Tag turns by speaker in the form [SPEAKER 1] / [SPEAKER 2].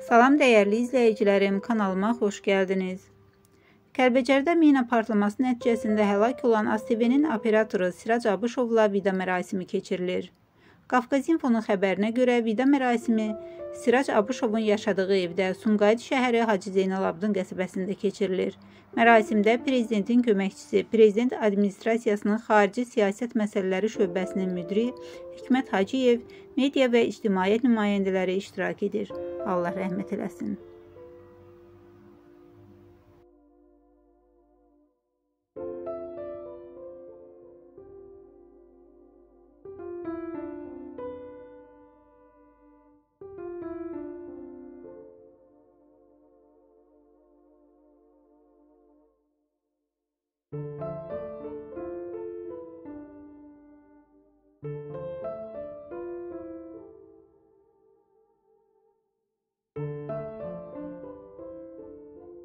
[SPEAKER 1] Salam dəyərli izləyicilərim, kanalıma xoş gəldiniz. Kəlbəcərdə mina partlaması nəticəsində həlak olan ASTV-nin operatoru Sirac Abışovla vida mərasimi keçirilir. Qafqazinfonun xəbərinə görə vida mərasimi Sirac Abışovun yaşadığı evdə Sumqayıt şəhəri Hacı Zeynalabdin qəsəbəsində keçirilir. Mərasimdə prezidentin köməkçisi, prezident administrasiyasının xarici siyasət məsələləri şöbəsinin müdiri Hikmət Hacıyev, media və ictimaiyyət nümayəndələri iştirak edir. Allah rəhmət eləsin. Música